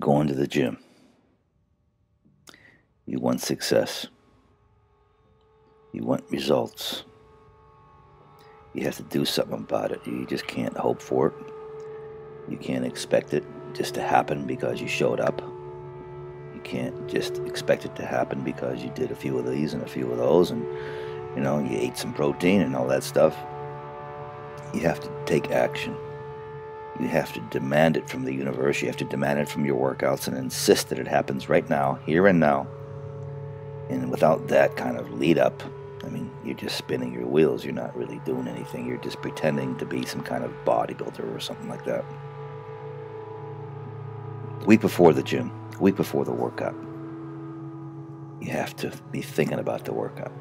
going to the gym. You want success. You want results. You have to do something about it. You just can't hope for it. You can't expect it just to happen because you showed up. You can't just expect it to happen because you did a few of these and a few of those and you know, you ate some protein and all that stuff. You have to take action. You have to demand it from the universe. You have to demand it from your workouts and insist that it happens right now, here and now. And without that kind of lead up, I mean, you're just spinning your wheels. You're not really doing anything. You're just pretending to be some kind of bodybuilder or something like that. week before the gym, week before the workout, you have to be thinking about the workout.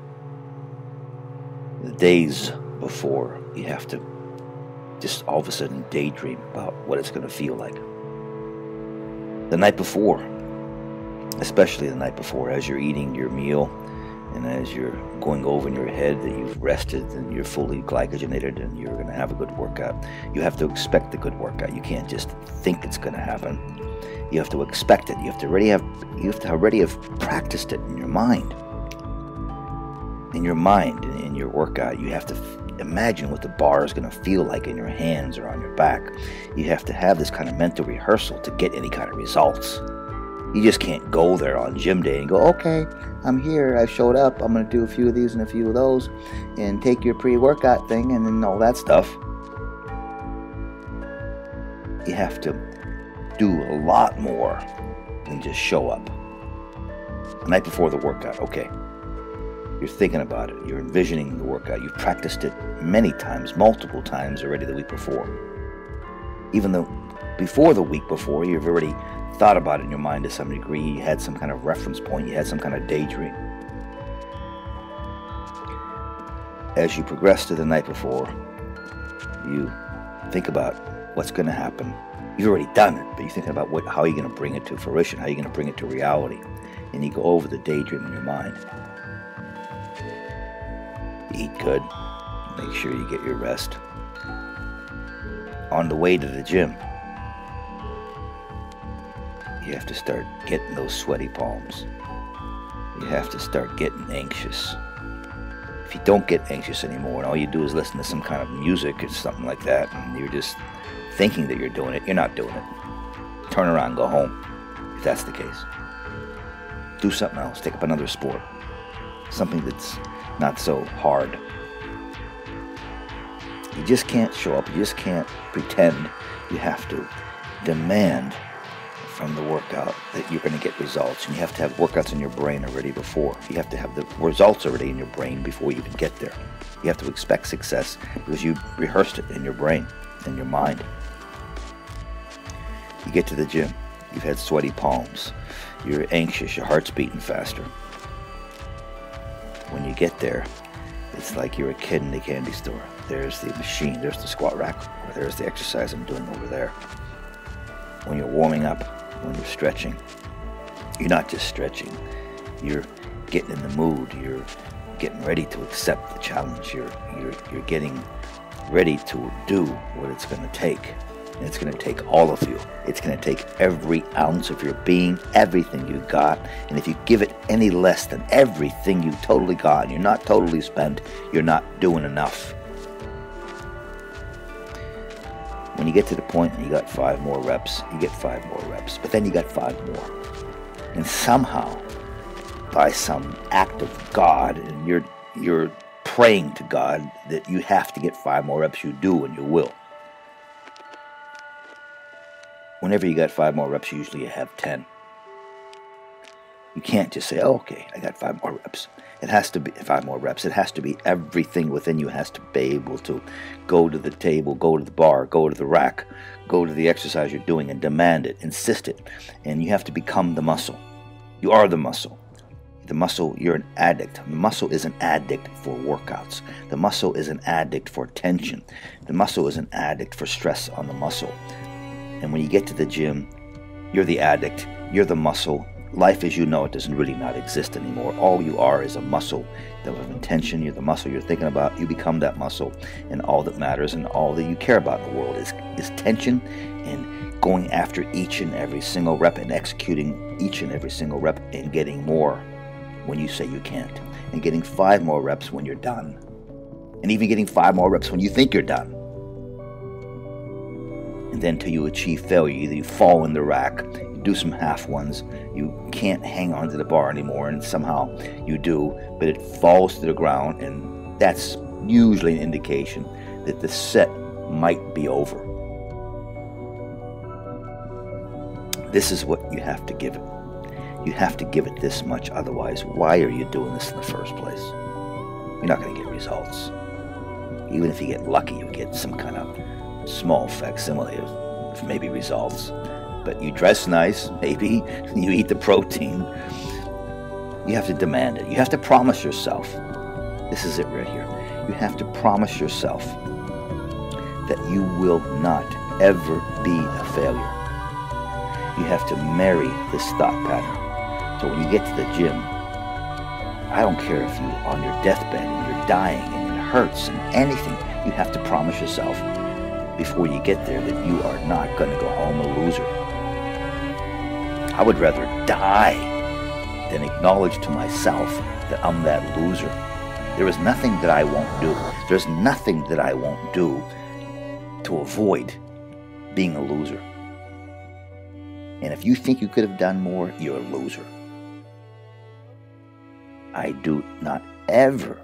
The days before, you have to just all of a sudden daydream about what it's going to feel like. The night before, especially the night before, as you're eating your meal and as you're going over in your head that you've rested and you're fully glycogenated and you're going to have a good workout, you have to expect the good workout. You can't just think it's going to happen. You have to expect it. You have to already have you have to already have practiced it in your mind. In your mind, in your workout, you have to imagine what the bar is going to feel like in your hands or on your back. You have to have this kind of mental rehearsal to get any kind of results. You just can't go there on gym day and go, okay, I'm here, I showed up, I'm going to do a few of these and a few of those, and take your pre workout thing and then all that stuff. You have to do a lot more than just show up. The night before the workout, okay, you're thinking about it. You're envisioning the workout. You've practiced it many times, multiple times already the week before. Even though before the week before, you've already thought about it in your mind to some degree. You had some kind of reference point. You had some kind of daydream. As you progress to the night before, you think about what's going to happen. You've already done it, but you're thinking about what, how you're going to bring it to fruition, how you're going to bring it to reality. And you go over the daydream in your mind eat good, make sure you get your rest. On the way to the gym, you have to start getting those sweaty palms. You have to start getting anxious. If you don't get anxious anymore and all you do is listen to some kind of music or something like that, and you're just thinking that you're doing it, you're not doing it. Turn around, go home, if that's the case. Do something else, take up another sport. Something that's not so hard. You just can't show up, you just can't pretend. You have to demand from the workout that you're going to get results. And you have to have workouts in your brain already before. You have to have the results already in your brain before you can get there. You have to expect success because you rehearsed it in your brain, in your mind. You get to the gym, you've had sweaty palms, you're anxious, your heart's beating faster when you get there, it's like you're a kid in the candy store. There's the machine, there's the squat rack, or there's the exercise I'm doing over there. When you're warming up, when you're stretching, you're not just stretching, you're getting in the mood, you're getting ready to accept the challenge, you're, you're, you're getting ready to do what it's going to take. And it's going to take all of you. It's going to take every ounce of your being, everything you got. And if you give it any less than everything you totally got, you're not totally spent, you're not doing enough. When you get to the point and you got five more reps, you get five more reps. But then you got five more. And somehow, by some act of God, and you're you're praying to God that you have to get five more reps, you do and you will whenever you got five more reps, usually you have 10. You can't just say, oh, okay, I got five more reps. It has to be five more reps. It has to be everything within you has to be able to go to the table, go to the bar, go to the rack, go to the exercise you're doing and demand it, insist it. And you have to become the muscle. You are the muscle. The muscle, you're an addict. The muscle is an addict for workouts. The muscle is an addict for tension. The muscle is an addict for stress on the muscle. And when you get to the gym, you're the addict, you're the muscle. Life as you know it doesn't really not exist anymore. All you are is a muscle that of intention. You're the muscle you're thinking about. You become that muscle, and all that matters and all that you care about in the world is, is tension and going after each and every single rep and executing each and every single rep and getting more when you say you can't, and getting five more reps when you're done, and even getting five more reps when you think you're done. And then till you achieve failure, either you fall in the rack, you do some half ones, you can't hang onto the bar anymore, and somehow you do, but it falls to the ground, and that's usually an indication that the set might be over. This is what you have to give it. You have to give it this much, otherwise, why are you doing this in the first place? You're not going to get results. Even if you get lucky, you get some kind of small facsimile of maybe results. But you dress nice, maybe, you eat the protein. You have to demand it. You have to promise yourself. This is it right here. You have to promise yourself that you will not ever be a failure you have to marry this thought pattern. So when you get to the gym, I don't care if you're on your deathbed and you're dying and it hurts and anything, you have to promise yourself before you get there that you are not going to go home a loser. I would rather die than acknowledge to myself that I'm that loser. There is nothing that I won't do. There's nothing that I won't do to avoid being a loser. And if you think you could have done more, you're a loser. I do not ever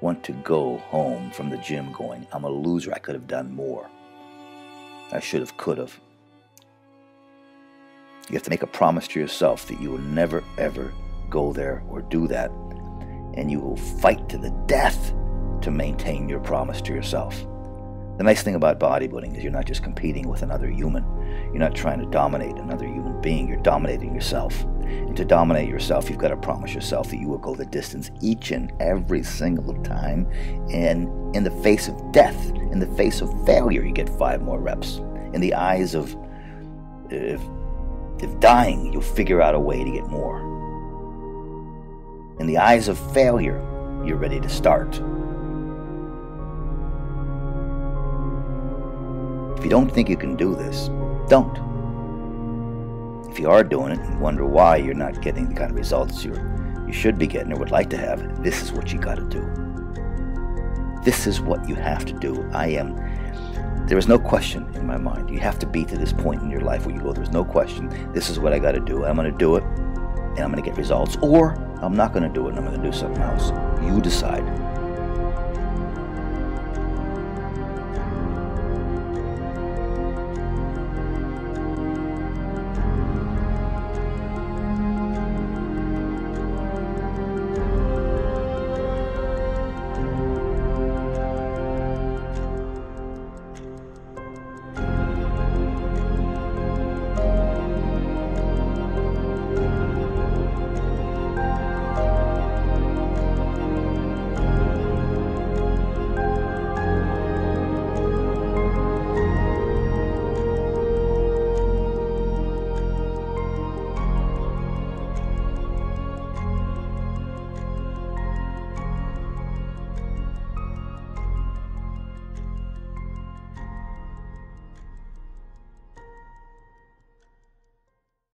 want to go home from the gym going, I'm a loser. I could have done more. I should have, could have. You have to make a promise to yourself that you will never, ever go there or do that. And you will fight to the death to maintain your promise to yourself. The nice thing about bodybuilding is you're not just competing with another human. You're not trying to dominate another human being. You're dominating yourself. And to dominate yourself, you've got to promise yourself that you will go the distance each and every single time. And in the face of death, in the face of failure, you get five more reps. In the eyes of if, if dying, you'll figure out a way to get more. In the eyes of failure, you're ready to start. If you don't think you can do this, don't. If you are doing it and wonder why you're not getting the kind of results you you should be getting or would like to have, this is what you got to do. This is what you have to do. I am. There is no question in my mind. You have to be to this point in your life where you go, there's no question. This is what I got to do. I'm going to do it and I'm going to get results. Or I'm not going to do it and I'm going to do something else. You decide.